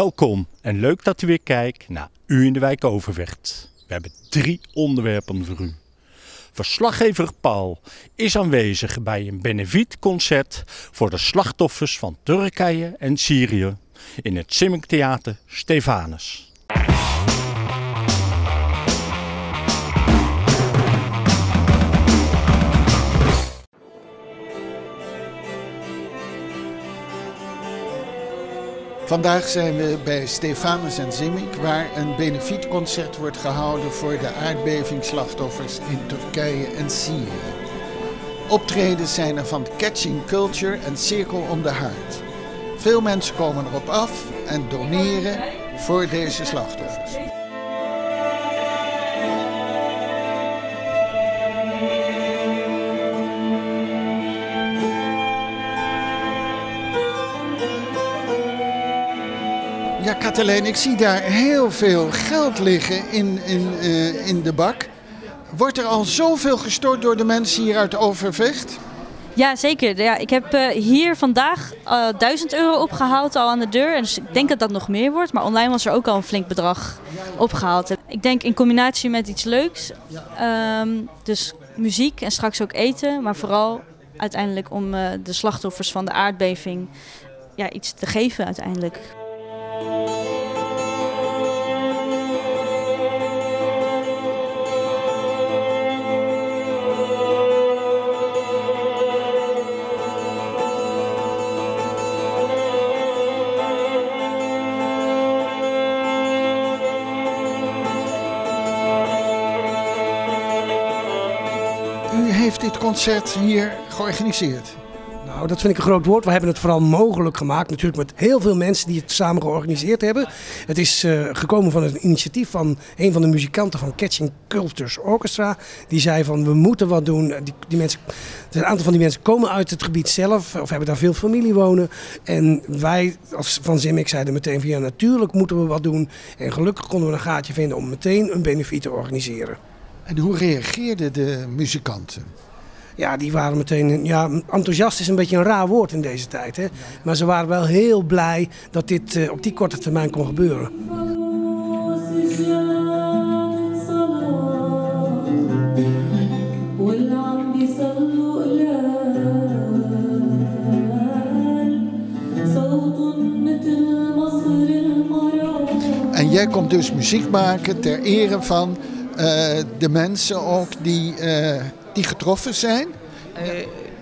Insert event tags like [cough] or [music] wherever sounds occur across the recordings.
Welkom en leuk dat u weer kijkt naar U in de Wijk Overvecht. We hebben drie onderwerpen voor u. Verslaggever Paul is aanwezig bij een benefietconcert voor de slachtoffers van Turkije en Syrië in het Simmingtheater Stefanus. Vandaag zijn we bij Stefanus en Zimmik, waar een benefietconcert wordt gehouden voor de aardbevingsslachtoffers in Turkije en Syrië. Optredens zijn er van Catching Culture en Cirkel om de Haard. Veel mensen komen erop af en doneren voor deze slachtoffers. Katelijn, ik zie daar heel veel geld liggen in, in, uh, in de bak. Wordt er al zoveel gestort door de mensen hier uit Overvecht? Ja, zeker. Ja, ik heb uh, hier vandaag uh, 1000 euro opgehaald al aan de deur. En dus ik denk dat dat nog meer wordt. Maar online was er ook al een flink bedrag opgehaald. Ik denk in combinatie met iets leuks. Um, dus muziek en straks ook eten. Maar vooral uiteindelijk om de slachtoffers van de aardbeving ja, iets te geven uiteindelijk. Concert hier georganiseerd. Nou, dat vind ik een groot woord. We hebben het vooral mogelijk gemaakt. Natuurlijk met heel veel mensen die het samen georganiseerd hebben. Het is uh, gekomen van het initiatief van een van de muzikanten van Catching Cultures Orchestra. Die zei van we moeten wat doen. Die, die mensen, een aantal van die mensen komen uit het gebied zelf. Of hebben daar veel familie wonen. En wij als van Zimik zeiden meteen van ja natuurlijk moeten we wat doen. En gelukkig konden we een gaatje vinden om meteen een benefiet te organiseren. En hoe reageerden de muzikanten? Ja, die waren meteen. Ja, enthousiast is een beetje een raar woord in deze tijd. Hè? Maar ze waren wel heel blij dat dit uh, op die korte termijn kon gebeuren. En jij komt dus muziek maken ter ere van uh, de mensen ook die. Uh, die getroffen zijn? Uh,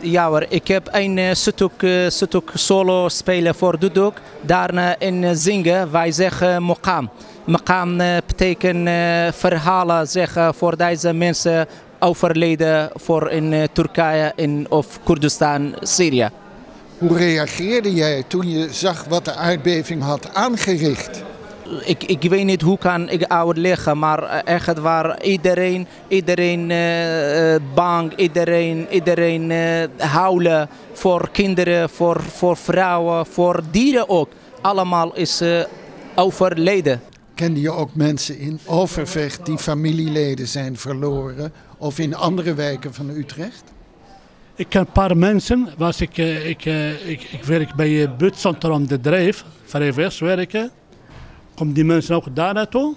ja hoor, ik heb een stuk, uh, stuk solo spelen voor Duduk. Daarna in zingen, wij zeggen mokam. Mokam betekent verhalen zeggen voor deze mensen overleden voor in Turkije in, of Koerdistan, Syrië. Hoe reageerde jij toen je zag wat de aardbeving had aangericht? Ik, ik weet niet hoe kan ik uitleggen, maar echt waar iedereen, iedereen uh, bang, iedereen, iedereen uh, huilen voor kinderen, voor, voor vrouwen, voor dieren ook. Allemaal is uh, overleden. Kende je ook mensen in Overvecht die familieleden zijn verloren of in andere wijken van Utrecht? Ik ken een paar mensen. Was ik, ik, ik, ik werk bij Buurtcentrum De Dreef, vrijwilligers werken komen die mensen ook daar naartoe.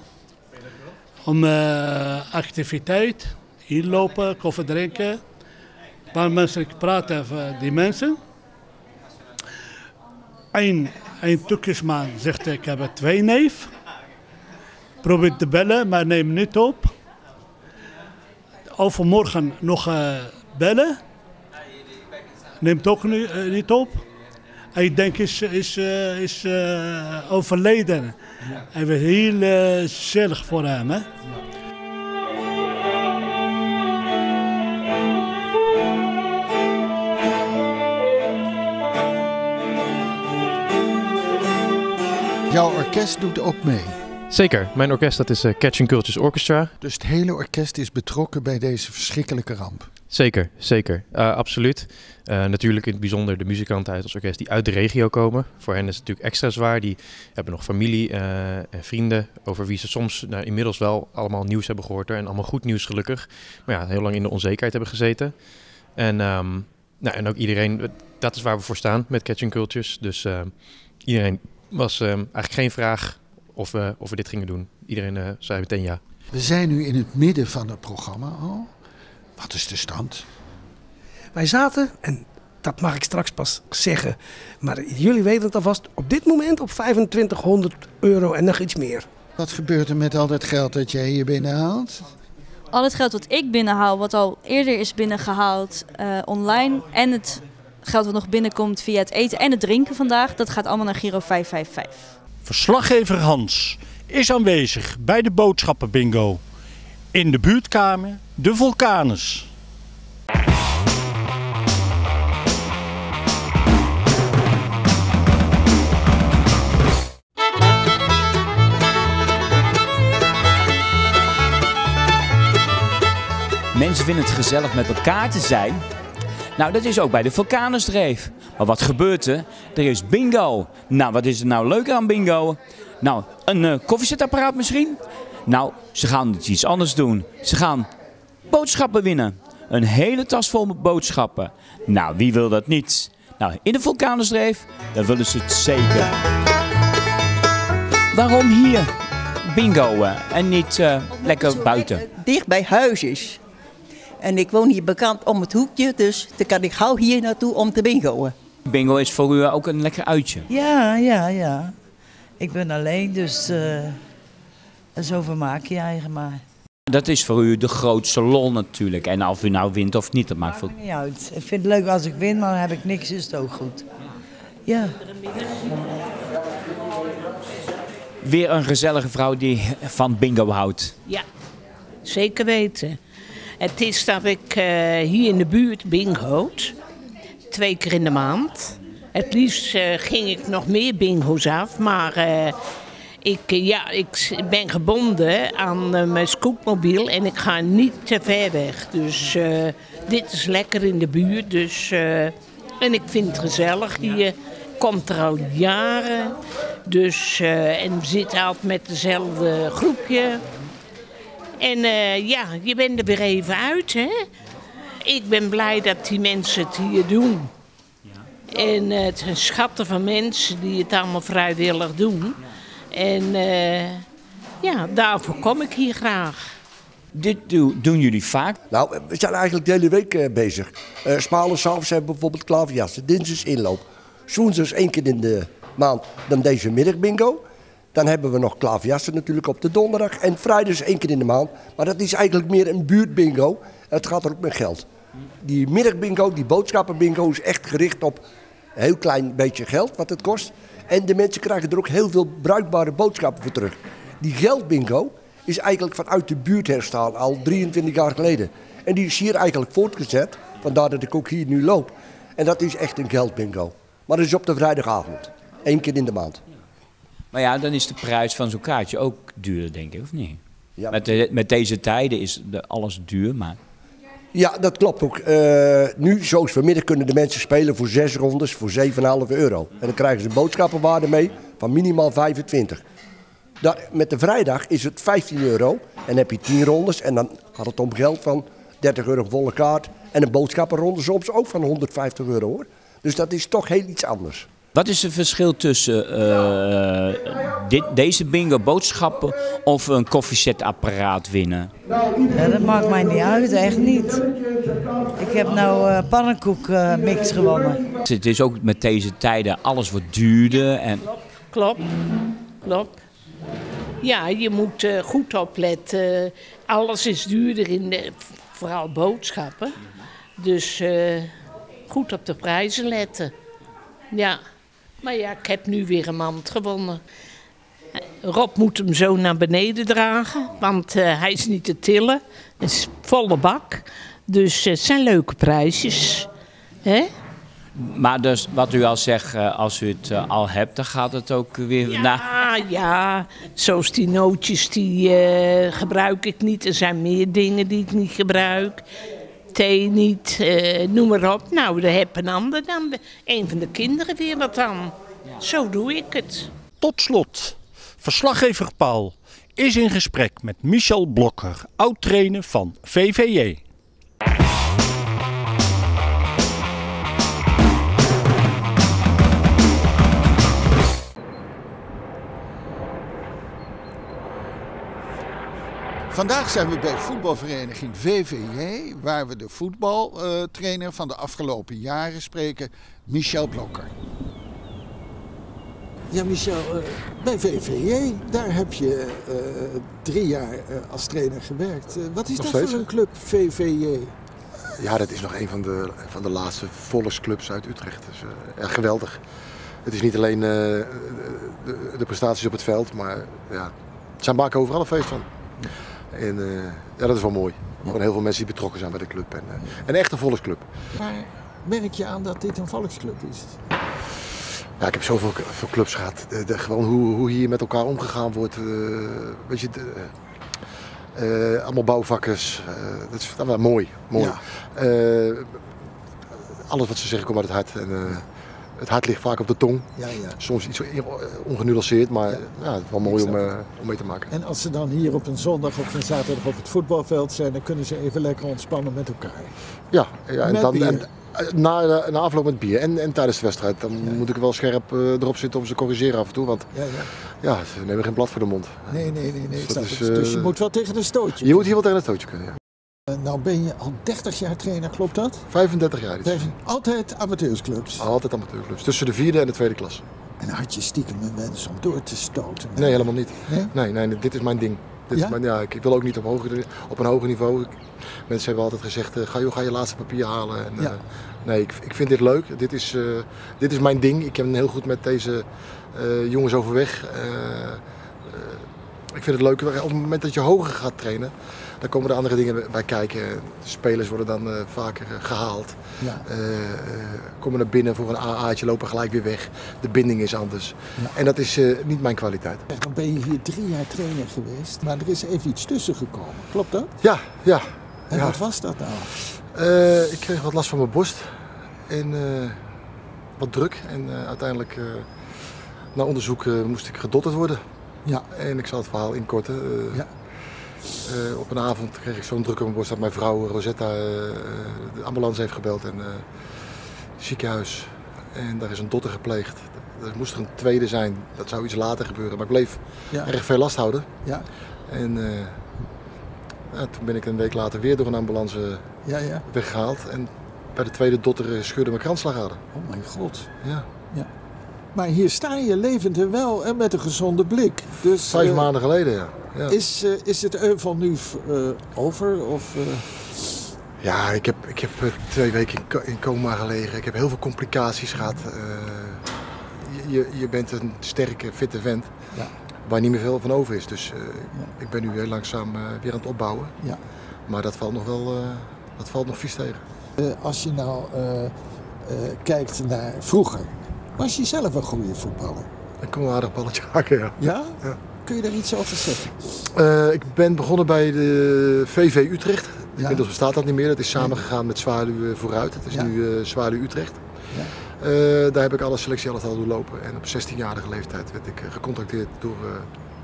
Om uh, activiteit, hier lopen, koffie drinken. Een paar mensen praten over die mensen. Een, een Turkisman zegt ik heb twee neef. Probeer te bellen, maar neem niet op. Overmorgen nog uh, bellen. Neemt ook uh, niet op. Ik denk is, is, uh, is uh, overleden. Ja. Hij was heel uh, zielig voor hem. Hè? Ja. Jouw orkest doet ook mee. Zeker, mijn orkest dat is uh, Catching Cultures Orchestra. Dus het hele orkest is betrokken bij deze verschrikkelijke ramp. Zeker, zeker. Uh, absoluut. Uh, natuurlijk in het bijzonder de muzikanten uit ons orkest die uit de regio komen. Voor hen is het natuurlijk extra zwaar. Die hebben nog familie uh, en vrienden over wie ze soms nou, inmiddels wel allemaal nieuws hebben gehoord. En allemaal goed nieuws gelukkig. Maar ja, heel lang in de onzekerheid hebben gezeten. En, um, nou, en ook iedereen, dat is waar we voor staan met Catching Cultures. Dus iedereen was ehm, eigenlijk geen vraag of we, of we dit gingen doen. Iedereen eh, zei meteen ja. We zijn nu in het midden van het programma al. Wat is de stand? Wij zaten, en dat mag ik straks pas zeggen, maar jullie weten het alvast, op dit moment op 2500 euro en nog iets meer. Wat gebeurt er met al dat geld dat jij hier binnenhaalt? Al het geld wat ik binnenhaal, wat al eerder is binnengehaald eh, online en het geld wat nog binnenkomt via het eten en het drinken vandaag, dat gaat allemaal naar Giro 555. Verslaggever Hans is aanwezig bij de boodschappenbingo. In de buurtkamer De Vulkanus. Mensen vinden het gezellig met elkaar te zijn. Nou, dat is ook bij de Vulkanusdreef. Maar wat gebeurt er? Er is bingo. Nou, wat is er nou leuker aan bingo? Nou, een eh, koffiezetapparaat misschien? Nou, ze gaan iets anders doen. Ze gaan boodschappen winnen. Een hele tas vol met boodschappen. Nou, wie wil dat niet? Nou, in de Vulkanusdreef, dan willen ze het zeker. Waarom hier bingo eh, en niet eh, lekker buiten? dicht bij huis is. En ik woon hier bekend om het hoekje, dus dan kan ik gauw hier naartoe om te bingoen. Bingo is voor u ook een lekker uitje. Ja, ja, ja. Ik ben alleen, dus uh, zo vermaak je eigen maar. Dat is voor u de grootste lol natuurlijk. En of u nou wint of niet, dat maakt voor... Niet uit. Ik vind het leuk als ik win, maar heb ik niks, is het ook goed. Ja. Weer een gezellige vrouw die van bingo houdt. Ja, zeker weten. Het is dat ik uh, hier in de buurt bingo's. Twee keer in de maand. Het liefst uh, ging ik nog meer bingo's af. Maar uh, ik, ja, ik ben gebonden aan mijn scootmobiel. En ik ga niet te ver weg. Dus dit is lekker in de buurt. Dus, en ik vind het gezellig hier. Komt er al jaren. Dus, en we zitten altijd met dezelfde groepje. En uh, ja, je bent er weer even uit, hè. Ik ben blij dat die mensen het hier doen. Ja. En uh, het zijn schatten van mensen die het allemaal vrijwillig doen. En uh, ja, daarvoor kom ik hier graag. Dit doen jullie vaak? Nou, we zijn eigenlijk de hele week uh, bezig. Uh, Smalen s'avonds hebben bijvoorbeeld klaverjassen. Dinsdags inloop. Woensdags één keer in de maand dan deze middagbingo. Dan hebben we nog klaverjassen natuurlijk op de donderdag. En vrijdag één keer in de maand. Maar dat is eigenlijk meer een buurtbingo. Het gaat er ook met geld. Die middagbingo, die boodschappenbingo is echt gericht op een heel klein beetje geld wat het kost. En de mensen krijgen er ook heel veel bruikbare boodschappen voor terug. Die geldbingo is eigenlijk vanuit de buurt herstaan, al 23 jaar geleden. En die is hier eigenlijk voortgezet, vandaar dat ik ook hier nu loop. En dat is echt een geldbingo. Maar dat is op de vrijdagavond, één keer in de maand. Maar ja, dan is de prijs van zo'n kaartje ook duurder, denk ik, of niet? Ja, met, de, met deze tijden is alles duur, maar... Ja, dat klopt ook. Uh, nu, zoals vanmiddag, kunnen de mensen spelen voor zes rondes voor 7,5 euro. En dan krijgen ze een boodschappenwaarde mee van minimaal 25. Dat, met de vrijdag is het 15 euro. En dan heb je 10 rondes en dan gaat het om geld van 30 euro volle kaart. En een boodschappenronde soms ook van 150 euro hoor. Dus dat is toch heel iets anders. Wat is het verschil tussen uh, dit, deze bingo boodschappen of een koffiezetapparaat winnen? Ja, dat maakt mij niet uit, echt niet. Ik heb nou uh, pannenkoekmix gewonnen. Het is ook met deze tijden, alles wordt duurder. En... Klopt, klopt. Ja, je moet uh, goed opletten. Alles is duurder, in de, vooral boodschappen. Dus goed op de prijzen letten. Ja. Maar ja, ik heb nu weer een mand gewonnen. Rob moet hem zo naar beneden dragen, want uh, hij is niet te tillen. Het is volle bak. Dus het zijn leuke prijsjes. Hè? Maar dus wat u al zegt, als u het al hebt, dan gaat het ook weer ja, naar... Ja, zoals die nootjes, die uh, gebruik ik niet. Er zijn meer dingen die ik niet gebruik thee niet, uh, noem maar op. Nou, daar heb een ander dan, een van de kinderen weer wat aan. Zo doe ik het. Tot slot, verslaggever Paul is in gesprek met Michel Blokker, oud-trainer van VVJ. Vandaag zijn we bij voetbalvereniging VVJ, waar we de voetbaltrainer van de afgelopen jaren spreken, Michel Blokker. Ja, Michel, eh, bij VVJ, daar heb je eh, drie jaar eh, als trainer gewerkt. Wat is Nog dat steeds, voor een club, VVJ? Ja, dat is nog een van de, van de laatste volksclubs uit Utrecht. Dus, ja, geweldig. Het is niet alleen eh, de, de prestaties op het veld, maar ja, zij maken overal een feest van. En eh, ja, dat is wel mooi. Gewoon heel veel mensen die betrokken zijn bij de club. En, eh, een echte volksclub. Waar merk je aan dat dit een volksclub is? Ja, ik heb zoveel veel clubs gehad. De, de- gewoon hoe, hoe hier met elkaar omgegaan wordt. eh, weet je, de- allemaal bouwvakkers. dat is wel mooi. mooi. Alles wat ze zeggen komt uit het hart. En, het hart ligt vaak op de tong. Ja, ja. Soms iets ongenuanceerd, maar ja. het is wel mooi om, eh, om mee te maken. En als ze dan hier op een zondag of een zaterdag op het voetbalveld zijn, dan kunnen ze even lekker ontspannen met elkaar. Ja, ja en Met dan, en, eh, na, de- na afloop met bier en, en tijdens de wedstrijd. Dan moet ik wel scherp eh, erop zitten om ze te corrigeren af en toe. Want Ja, ja. ja, ze nemen geen blad voor de mond. Nee, nee, nee, nee. Dus dat dus je eh, moet wel tegen een stootje. Je moet hier wel tegen het stootje kunnen, ja. Eh, Nou ben je al 30 jaar trainer, klopt dat? 35 jaar. Vijf- Altijd amateurclubs. Altijd amateurclubs. Tussen de vierde en de tweede klas. En had je stiekem een wens om door te stoten? Nee, helemaal niet. Nee? Nee, nee, dit is mijn ding. Dit Ja? Is mijn, ja, ik, ik wil ook niet op, hoger, op een hoger niveau. Ik- mensen hebben altijd gezegd, eh, ga, je, ga je laatste papier halen. En, Ja. eh, nee, ik, ik vind dit leuk. Dit is, dit is mijn ding. Ik heb heel goed met deze jongens overweg. Ik vind het leuk. Op het moment dat je hoger gaat trainen, dan komen er andere dingen bij- kijken. De spelers worden dan eh, vaker eh, gehaald. Ja. Eh, komen naar binnen voor een AA'tje, lopen gelijk weer weg. De binding is anders. En dat is niet mijn kwaliteit. Dan ben je hier drie jaar trainer geweest, maar er is even iets tussen gekomen. Klopt dat? Ja, ja. En ja. wat was dat nou? Ik kreeg wat last van mijn borst. En wat druk. En uiteindelijk, na onderzoek, moest ik gedotterd worden. Ja. En ik zal het verhaal inkorten. Ja. Eh, op een avond kreeg ik zo'n druk op mijn borst dat mijn vrouw Rosetta eh, de ambulance heeft gebeld. En eh, ziekenhuis. En daar is een dotter gepleegd. Er moest er een tweede zijn. Dat zou iets later gebeuren. Maar ik bleef Ja. erg veel last houden. Ja. En eh, ja, toen ben ik een week later weer door een ambulance Ja, ja. weggehaald. En bij de tweede dotter eh, scheurde mijn kransslagader. Oh mijn god. Ja. ja. Maar hier sta je levend en wel en met een gezonde blik. Dus, Vijf eh, maanden geleden, ja. ja. Is, eh, is het euvel nu eh, over? Of, Ja, ik heb, ik heb twee weken in, coma gelegen. Ik heb heel veel complicaties gehad. Eh, je, je, bent een sterke, fitte vent. Ja. Waar niet meer veel van over is. Dus ik ben nu heel langzaam weer aan het opbouwen. Ja. Maar dat valt nog wel dat valt nog vies tegen. als je nou kijkt naar vroeger, was je zelf een goede voetballer? Ik kon een aardig balletje haken, ja. Ja? Ja. Kun je daar iets over zeggen? Eh, ik ben begonnen bij de VV Utrecht. Ja. Inmiddels bestaat dat niet meer. Dat is samengegaan met Zwaluw vooruit. Het is Ja. nu Zwaluw Utrecht. Ja. Eh, daar heb ik alle selectie-elftal doorlopen. En op 16-jarige leeftijd werd ik gecontacteerd door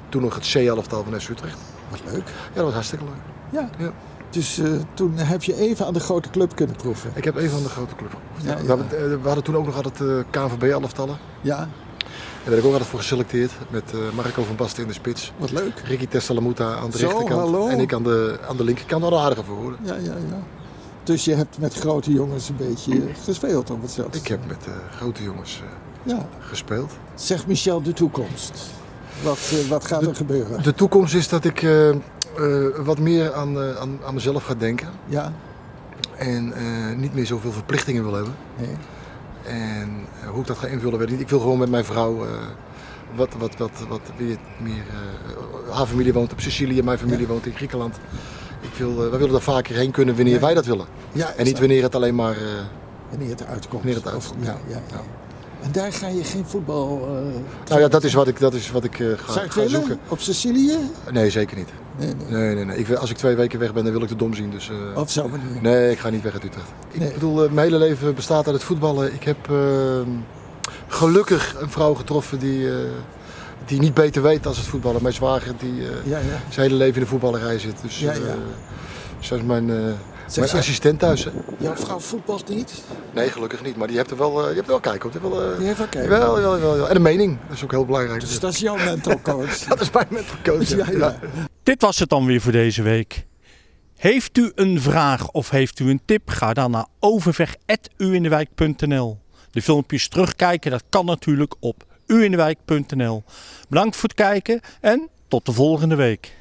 toen nog het C-elftal van FC Utrecht. Wat leuk. Ja, dat was hartstikke leuk. Ja. Dus eh, toen heb je even aan de grote club kunnen proeven. Ik heb een van de grote clubs geproefd. Ja. We, eh, we hadden toen ook nog altijd uh, KNVB-elftallen. Ja, Daar werd ik ook altijd voor geselecteerd. Met eh, Marco van Basten in de spits. wat leuk. Ricky Tessalamuta aan de Zo, rechterkant. hallo. En ik aan de, aan de linkerkant. Hadden aardige voor. Ja, ja, ja. Dus je hebt met grote jongens een beetje gespeeld om het te Ik heb met eh, grote jongens eh, Ja. gespeeld. Zeg Michel, de toekomst. Wat, eh, wat gaat er gebeuren? De toekomst is dat ik eh, wat meer aan, eh, aan, aan mezelf ga denken. Ja, En eh, niet meer zoveel verplichtingen wil hebben. nee. En hoe ik dat ga invullen, weet ik niet. Ik wil gewoon met mijn vrouw wat, wat, wat, wat weer meer. haar familie woont op Sicilië, mijn familie woont in Griekenland. Ik wil, wij willen daar vaker heen kunnen wanneer Ja. wij dat willen. Ja, en niet wanneer het alleen maar. Wanneer het uitkomt. Wanneer het uitkomt, ja, ja, ja. En daar ga je geen voetbal... nou ja, dat is wat ik, dat is wat ik ga, Zou ga willen? zoeken. Op Sicilië? Nee, zeker niet. Nee, nee. Nee, nee, nee. Ik, wil- als ik twee weken weg ben, dan wil ik de dom zien. Dus, eh, Op zo'n manier. Nee, ik ga niet weg uit Utrecht. Nee. Ik bedoel, eh, mijn hele leven bestaat uit het voetballen. Ik heb eh, gelukkig een vrouw getroffen die, eh, die niet beter weet als het voetballen. Mijn zwager die eh, Ja, ja. zijn hele leven in de voetballerij zit. Dus Ja, is mijn, Zeg, mijn assistent thuis. Hè? Jouw vrouw voetbalt niet? Nee, gelukkig niet. Maar die hebt er wel, die hebt er wel kijk op. Die wel, Die heeft wel kijk. Wel, wel, wel, wel. En een mening. Dat is ook heel belangrijk. Dus dat is jouw mental coach. [laughs] dat is mijn mental coach. Ja, ja. Dit was het dan weer voor deze week. Heeft u een vraag of heeft u een tip? Ga dan naar overweg.uindewijk.nl. De filmpjes terugkijken, dat kan natuurlijk op uindewijk.nl. Bedankt voor het kijken en tot de volgende week.